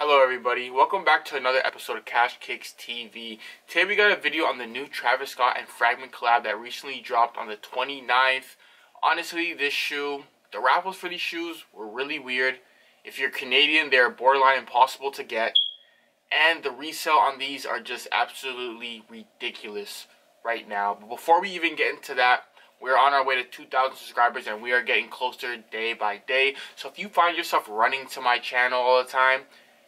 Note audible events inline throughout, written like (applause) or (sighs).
Hello everybody, welcome back to another episode of Cash KickzTV. Today we got a video on the new Travis Scott and Fragment collab that recently dropped on the 29th. Honestly, this shoe, the raffles for these shoes were really weird. If you're Canadian, they're borderline impossible to get. And the resale on these are just absolutely ridiculous right now. But before we even get into that, we're on our way to 2,000 subscribers and we are getting closer day by day. So if you find yourself running to my channel all the time,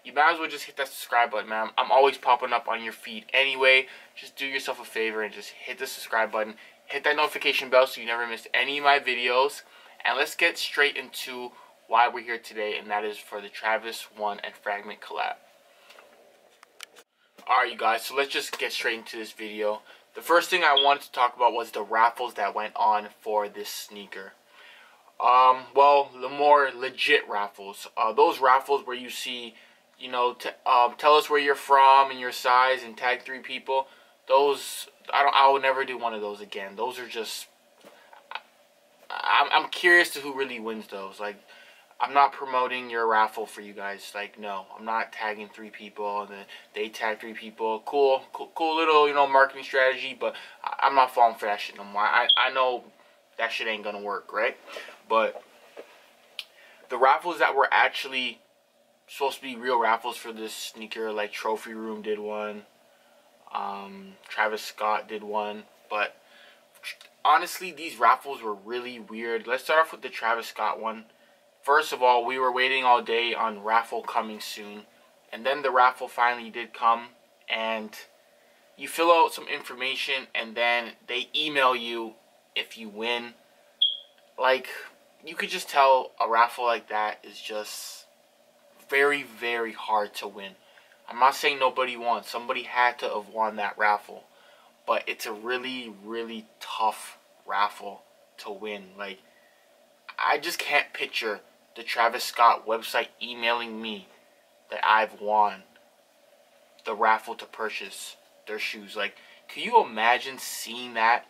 you might as well just hit that subscribe button, man. I'm always popping up on your feed anyway. Just do yourself a favor and just hit the subscribe button. Hit that notification bell so you never miss any of my videos. And let's get straight into why we're here today, and that is for the Travis One and Fragment collab. Alright, you guys, so let's just get straight into this video. The first thing I wanted to talk about was the raffles that went on for this sneaker. Um, well, the more legit raffles. Uh, those raffles where you see you know, um, tell us where you're from and your size and tag three people. Those I don't. I will never do one of those again. Those are just. I, I'm I'm curious to who really wins those. Like, I'm not promoting your raffle for you guys. Like, no, I'm not tagging three people and then they tag three people. Cool, cool, cool little you know marketing strategy, but I, am not falling for that shit no more. I I know that shit ain't gonna work, right? But the raffles that were actually supposed to be real raffles for this sneaker. Like Trophy Room did one. Um, Travis Scott did one. But honestly, these raffles were really weird. Let's start off with the Travis Scott one. First of all, we were waiting all day on raffle coming soon. And then the raffle finally did come. And you fill out some information and then they email you if you win. Like, you could just tell a raffle like that is just very, very hard to win. I'm not saying nobody won. Somebody had to have won that raffle. But it's a really, really tough raffle to win. Like, I just can't picture the Travis Scott website emailing me that I've won the raffle to purchase their shoes. Like, can you imagine seeing that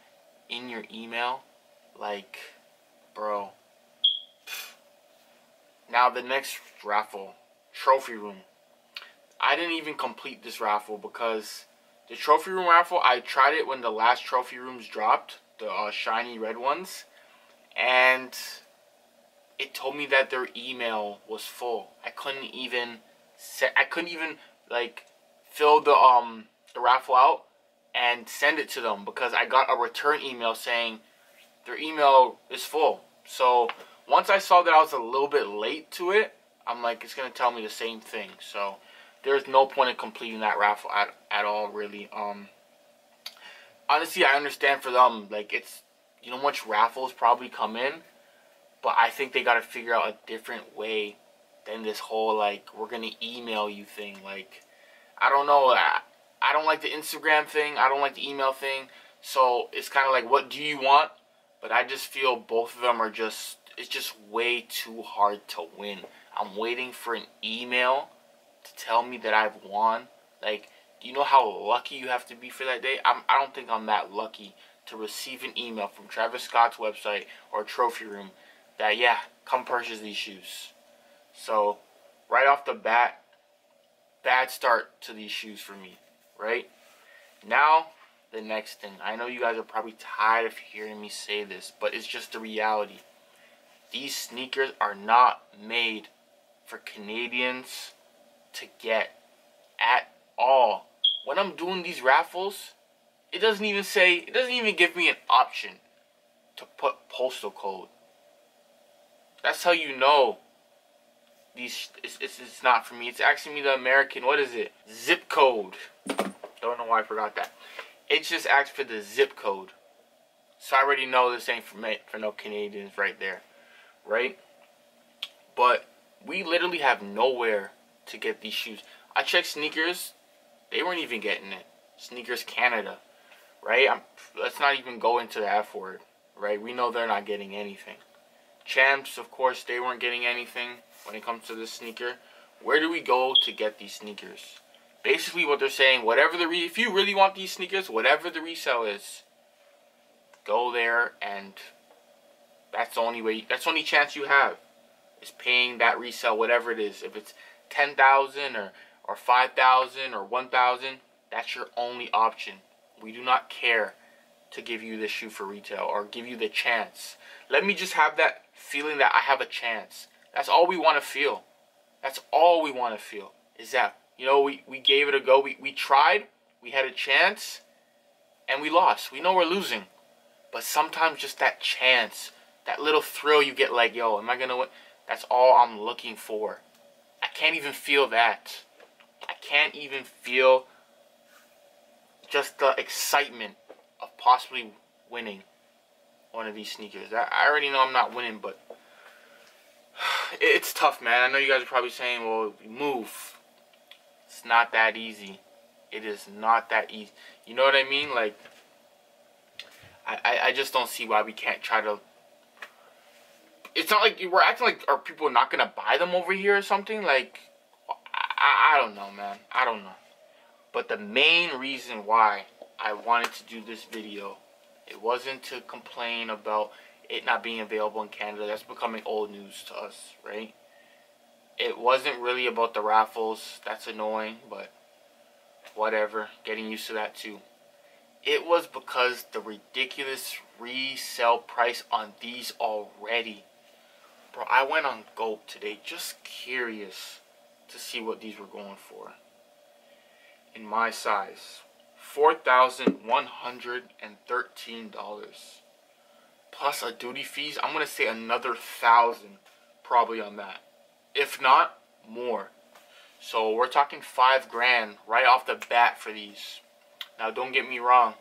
in your email? Like, bro. Now, the next raffle trophy room. I didn't even complete this raffle because the trophy room raffle, I tried it when the last trophy rooms dropped, the uh, shiny red ones, and it told me that their email was full. I couldn't even set, I couldn't even like fill the um the raffle out and send it to them because I got a return email saying their email is full. So once I saw that I was a little bit late to it, I'm like, it's going to tell me the same thing. So there's no point in completing that raffle at, at all, really. Um, honestly, I understand for them, like, it's, you know, much raffles probably come in, but I think they got to figure out a different way than this whole, like, we're going to email you thing. Like, I don't know. I, I don't like the Instagram thing. I don't like the email thing. So it's kind of like, what do you want? But I just feel both of them are just, it's just way too hard to win. I'm waiting for an email to tell me that I've won. Like, do you know how lucky you have to be for that day? I'm, I don't think I'm that lucky to receive an email from Travis Scott's website or Trophy Room that, yeah, come purchase these shoes. So, right off the bat, bad start to these shoes for me, right? Now, the next thing. I know you guys are probably tired of hearing me say this, but it's just the reality. These sneakers are not made for Canadians to get at all. When I'm doing these raffles, it doesn't even say, it doesn't even give me an option to put postal code. That's how you know these it's, it's, it's not for me. It's asking me the American, what is it? Zip code. Don't know why I forgot that. It just asks for the zip code. So I already know this ain't for me, for no Canadians right there. Right? But we literally have nowhere to get these shoes. I checked sneakers, they weren't even getting it. Sneakers Canada, right? I'm, let's not even go into that for it, right? We know they're not getting anything. Champs, of course, they weren't getting anything when it comes to this sneaker. Where do we go to get these sneakers? Basically, what they're saying, whatever the if you really want these sneakers, whatever the resale is, go there and that's the only way. That's the only chance you have is paying that resale, whatever it is. If it's 10,000 or or 5,000 or 1,000, that's your only option. We do not care to give you this shoe for retail or give you the chance. Let me just have that feeling that I have a chance. That's all we want to feel. That's all we want to feel. Is that, you know, we, we gave it a go. We, we tried. We had a chance. And we lost. We know we're losing. But sometimes just that chance, that little thrill you get like, yo, am I going to win? That's all I'm looking for. I can't even feel that. I can't even feel just the excitement of possibly winning one of these sneakers. I already know I'm not winning, but (sighs) it's tough, man. I know you guys are probably saying, well, move. It's not that easy. It is not that easy. You know what I mean? Like, I, I just don't see why we can't try to... It's not like we're acting like, are people not going to buy them over here or something? Like, I, I don't know, man. I don't know. But the main reason why I wanted to do this video, it wasn't to complain about it not being available in Canada. That's becoming old news to us, right? It wasn't really about the raffles. That's annoying, but whatever. Getting used to that too. It was because the ridiculous resale price on these already. Bro, I went on GOAT today just curious to see what these were going for. In my size, $4,113 plus a duty fees. I'm going to say another thousand probably on that. If not, more. So we're talking five grand right off the bat for these. Now don't get me wrong.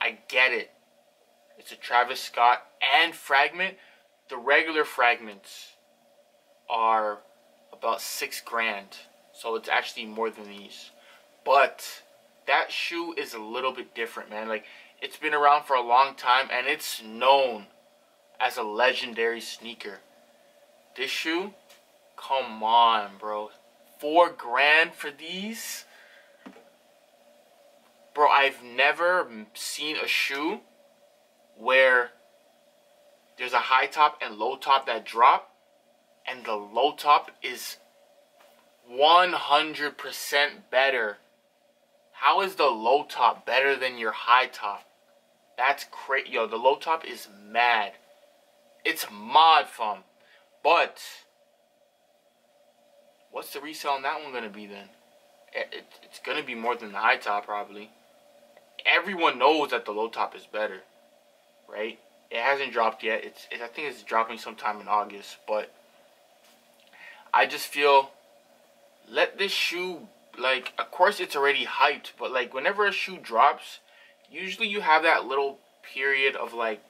I get it. It's a Travis Scott and fragment. The regular fragments are about six grand. So it's actually more than these. But that shoe is a little bit different, man. Like it's been around for a long time and it's known as a legendary sneaker. This shoe, come on, bro. Four grand for these? Bro, I've never seen a shoe where there's a high top and low top that drop and the low top is 100% better. How is the low top better than your high top? That's crazy. Yo, the low top is mad. It's mod fun. But, what's the resale on that one going to be then? It, it, it's going to be more than the high top probably. Everyone knows that the low top is better. Right? It hasn't dropped yet. It's, it, I think it's dropping sometime in August. But, I just feel let this shoe like of course it's already hyped but like whenever a shoe drops usually you have that little period of like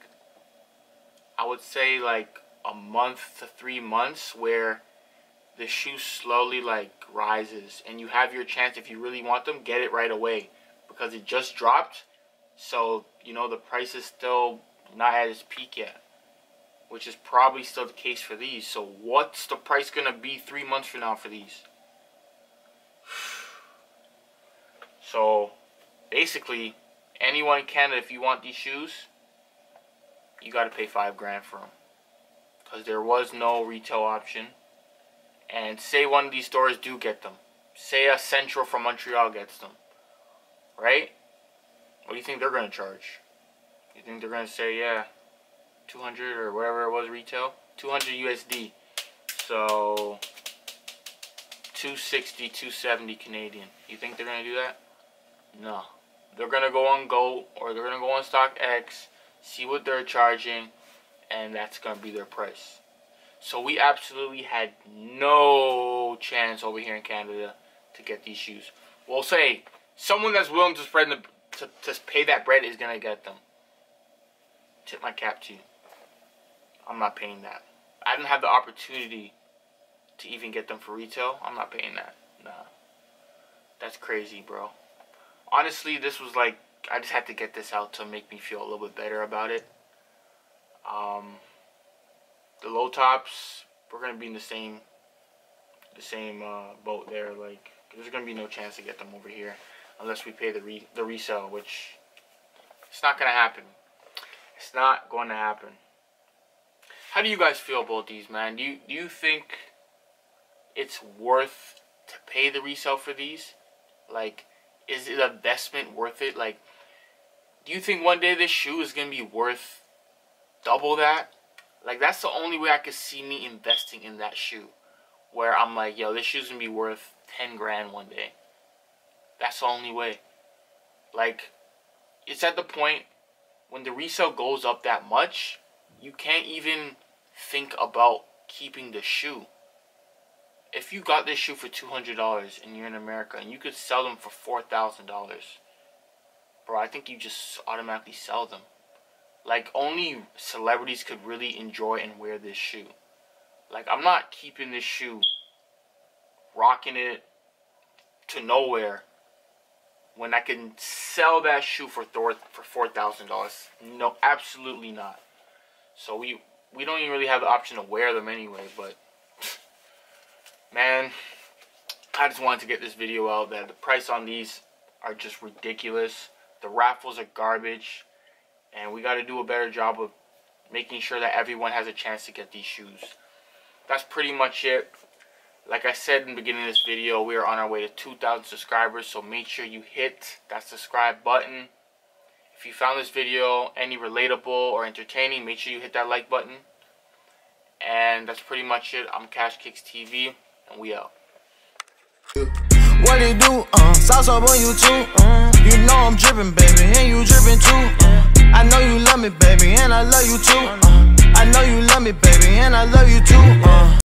i would say like a month to three months where the shoe slowly like rises and you have your chance if you really want them get it right away because it just dropped so you know the price is still not at its peak yet which is probably still the case for these. So what's the price going to be three months from now for these? (sighs) So basically, anyone in Canada, if you want these shoes, you got to pay five grand for them. Because there was no retail option. And say one of these stores do get them. Say a Central from Montreal gets them. Right? What do you think they're going to charge? You think they're going to say, yeah, 200 or whatever it was retail? 200 USD so 260 270 Canadian. You think they're gonna do that? No. They're gonna go on GOAT or they're gonna go on StockX see what they're charging and that's gonna be their price. So we absolutely had no chance over here in Canada to get these shoes. We'll say someone that's willing to spread the to, to pay that bread is gonna get them tip my cap to you I'm not paying that. I didn't have the opportunity to even get them for retail. I'm not paying that. Nah. That's crazy, bro. Honestly, this was like, I just had to get this out to make me feel a little bit better about it. Um, the low tops, we're going to be in the same, the same uh, boat there. Like, there's going to be no chance to get them over here unless we pay the, re the resale, which it's not going to happen. It's not going to happen. How do you guys feel about these, man? Do you do you think it's worth to pay the resale for these? Like, is it investment worth it? Like, do you think one day this shoe is gonna be worth double that? Like, that's the only way I could see me investing in that shoe. Where I'm like, yo, this shoe's gonna be worth 10 grand one day. That's the only way. Like, it's at the point when the resale goes up that much, you can't even think about keeping the shoe. If you got this shoe for $200 and you're in America and you could sell them for $4,000, bro, I think you just automatically sell them. Like, only celebrities could really enjoy and wear this shoe. Like, I'm not keeping this shoe, rocking it to nowhere when I can sell that shoe for Thor for four thousand dollars. No, absolutely not. So we we don't even really have the option to wear them anyway. But man, I just wanted to get this video out that the price on these are just ridiculous. The raffles are garbage, and we got to do a better job of making sure that everyone has a chance to get these shoes. That's pretty much it. Like I said in the beginning of this video, we are on our way to 2,000 subscribers, so make sure you hit that subscribe button. If you found this video any relatable or entertaining, make sure you hit that like button. And that's pretty much it. I'm Cash KickzTV, and we out. What it do? Uh, sauce up on you too. Uh, you know I'm dripping, baby, and you dripping too. Uh, I know you love me, baby, and I love you too. I know you love me, baby, and I love you too.